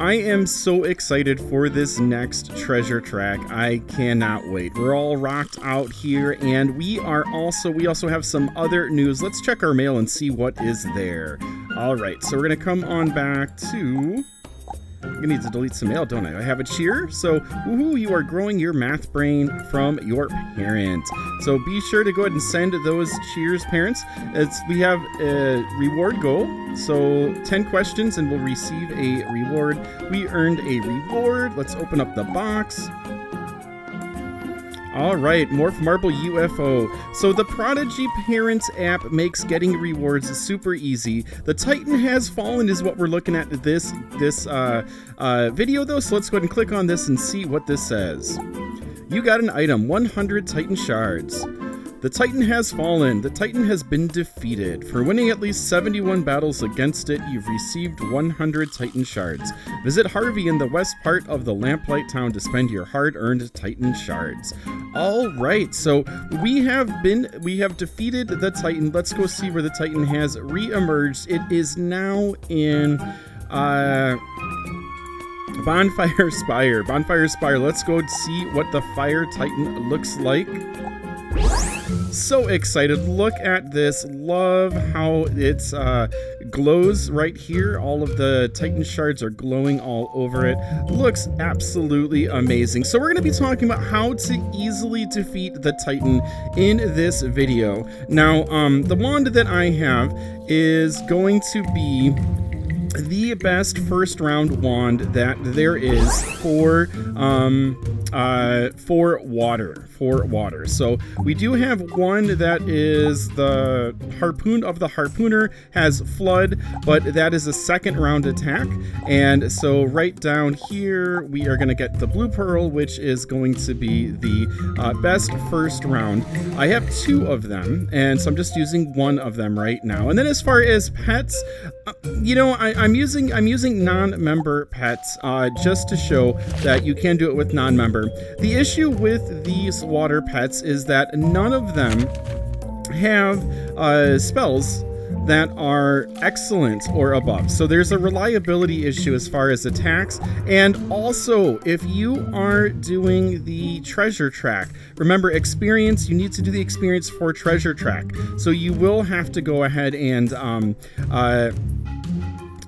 I am so excited for this next treasure track. I cannot wait. We're all rocked out here, and we are also we also have some other news. Let's check our mail and see what is there. All right, so we're gonna come on back to I need to delete some mail, don't I? I have a cheer. So, woohoo, you are growing your math brain from your parents. So be sure to go ahead and send those cheers, parents. It's we have a reward goal. So 10 questions and we'll receive a reward. We earned a reward. Let's open up the box. All right, Morph Marble UFO. So the Prodigy Parents app makes getting rewards super easy. The Titan has fallen is what we're looking at this this uh, uh, video though. So let's go ahead and click on this and see what this says. You got an item, 100 Titan shards. The Titan has fallen. The Titan has been defeated. For winning at least 71 battles against it, you've received 100 Titan shards. Visit Harvey in the west part of the Lamplight Town to spend your hard-earned Titan shards. All right, so we have been we have defeated the Titan. Let's go see where the Titan has re-emerged. It is now in uh Bonfire Spire. Bonfire Spire. Let's go see what the Fire Titan looks like. So excited. Look at this. Love how it's uh, glows right here. All of the Titan shards are glowing all over it. Looks absolutely amazing. So we're going to be talking about how to easily defeat the Titan in this video. Now, um, the wand that I have is going to be the best first round wand that there is for um, uh, for water for water. So we do have one that is the harpoon of the harpooner has flood, but that is a second round attack. And so right down here we are going to get the blue pearl, which is going to be the uh, best first round. I have two of them, and so I'm just using one of them right now. And then as far as pets, uh, you know, I, am using I'm using non-member pets uh, just to show that you can do it with non-member. The issue with these water pets is that none of them have uh, spells that are excellent or above. So there's a reliability issue as far as attacks. And also, if you are doing the treasure track, remember experience, you need to do the experience for treasure track. So you will have to go ahead and um, uh,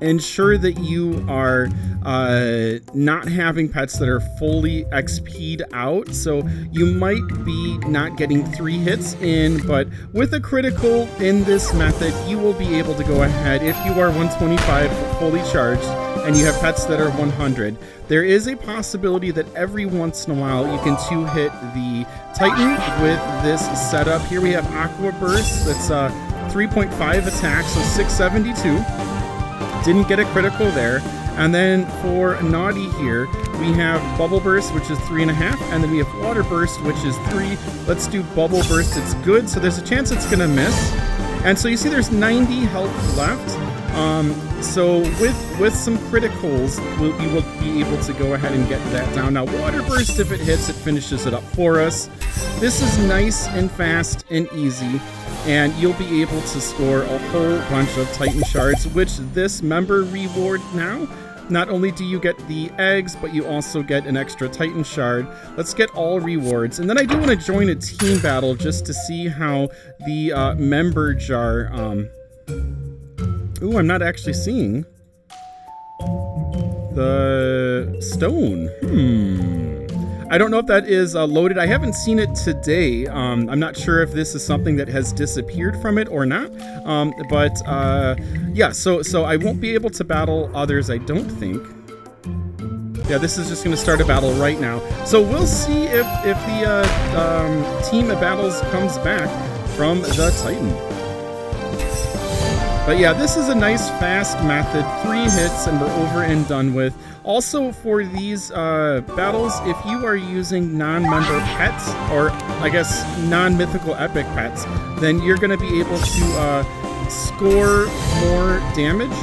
ensure that you are uh, not having pets that are fully XP'd out. So you might be not getting three hits in, but with a critical in this method, you will be able to go ahead if you are 125 fully charged and you have pets that are 100. There is a possibility that every once in a while you can two hit the Titan with this setup. Here we have Aqua Burst, that's uh, 3.5 attack, so 672. Didn't get a critical there. And then for Naughty here, we have Bubble Burst, which is three and a half, and then we have Water Burst, which is three. Let's do Bubble Burst. It's good, so there's a chance it's gonna miss. And so you see there's 90 health left. Um, so with with some criticals, we'll, we will able to go ahead and get that down. Now, Water Burst, if it hits, it finishes it up for us. This is nice and fast and easy and you'll be able to score a whole bunch of Titan Shards, which this member reward now, not only do you get the eggs, but you also get an extra Titan Shard. Let's get all rewards. And then I do want to join a team battle just to see how the uh, member jar... Um... Ooh, I'm not actually seeing the stone. Hmm. I don't know if that is uh, loaded. I haven't seen it today. Um, I'm not sure if this is something that has disappeared from it or not. Um, but uh, yeah, so so I won't be able to battle others. I don't think. Yeah, this is just going to start a battle right now. So we'll see if if the uh, um, team of battles comes back from the Titan. But yeah, this is a nice fast method. Three hits and we're over and done with. Also, for these uh, battles, if you are using non-member pets, or I guess non-mythical epic pets, then you're going to be able to uh, score more damage.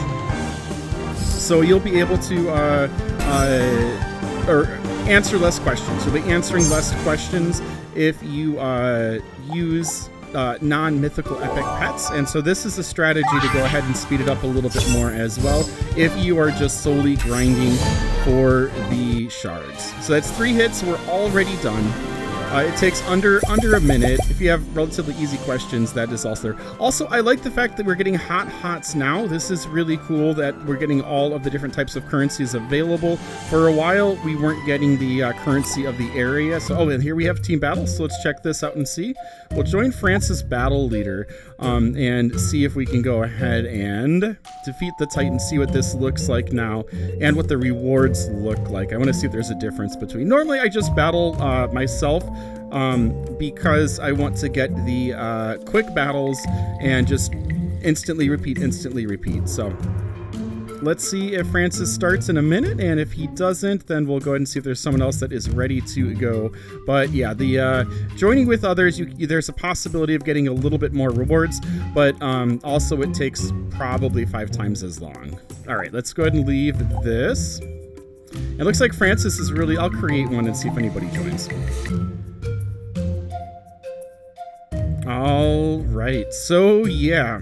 So you'll be able to uh, uh or answer less questions. You'll be answering less questions if you uh, use uh, non-mythical epic pets, and so this is a strategy to go ahead and speed it up a little bit more as well if you are just solely grinding for the shards. So that's three hits, we're already done. Uh, it takes under under a minute. If you have relatively easy questions, that is also there. Also, I like the fact that we're getting hot hots now. This is really cool that we're getting all of the different types of currencies available. For a while, we weren't getting the uh, currency of the area. So, oh, and here we have team battle. So let's check this out and see. We'll join Francis battle leader um, and see if we can go ahead and defeat the Titan. See what this looks like now and what the rewards look like. I want to see if there's a difference between. Normally, I just battle uh, myself um, because I want to get the uh, quick battles and just instantly repeat, instantly repeat. So let's see if Francis starts in a minute, and if he doesn't, then we'll go ahead and see if there's someone else that is ready to go. But yeah, the uh, joining with others, you, there's a possibility of getting a little bit more rewards, but um, also it takes probably five times as long. All right, let's go ahead and leave this. It looks like Francis is really. I'll create one and see if anybody joins. All right, so yeah.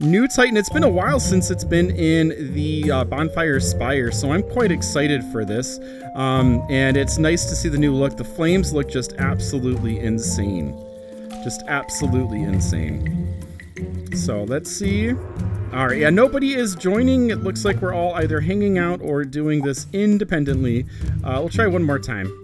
New Titan, it's been a while since it's been in the uh, Bonfire Spire, so I'm quite excited for this. Um, and it's nice to see the new look. The flames look just absolutely insane. Just absolutely insane. So let's see. All right, yeah, nobody is joining. It looks like we're all either hanging out or doing this independently. Uh, we'll try one more time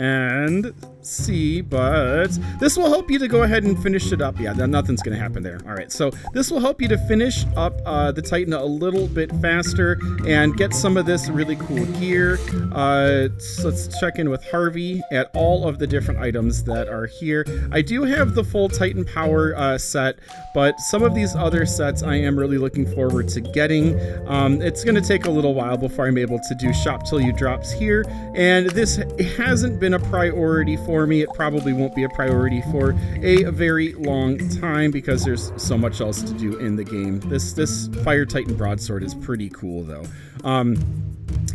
and see, but this will help you to go ahead and finish it up. Yeah, nothing's going to happen there. All right, so this will help you to finish up uh, the Titan a little bit faster and get some of this really cool gear. Uh, so let's check in with Harvey at all of the different items that are here. I do have the full Titan Power uh, set, but some of these other sets I am really looking forward to getting. Um, it's going to take a little while before I'm able to do Shop Till You drops here, and this hasn't been a priority for for me. It probably won't be a priority for a very long time because there's so much else to do in the game. This this Fire Titan broadsword is pretty cool though. Um,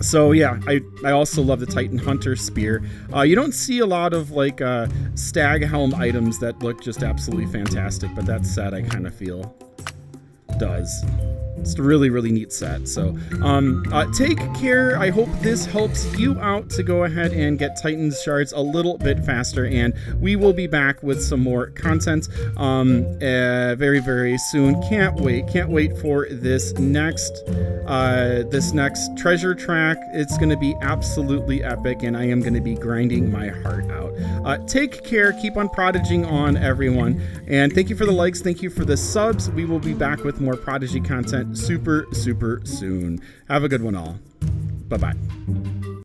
so yeah, I, I also love the Titan Hunter Spear. Uh, you don't see a lot of like uh, stag helm items that look just absolutely fantastic, but that said, I kind of feel does. It's a really, really neat set. So um, uh, take care. I hope this helps you out to go ahead and get Titans shards a little bit faster. And we will be back with some more content um, uh, very, very soon. Can't wait. Can't wait for this next uh, this next treasure track. It's going to be absolutely epic, and I am going to be grinding my heart out. Uh, take care. Keep on prodiging on everyone. And thank you for the likes. Thank you for the subs. We will be back with more Prodigy content super, super soon. Have a good one, all. Bye bye.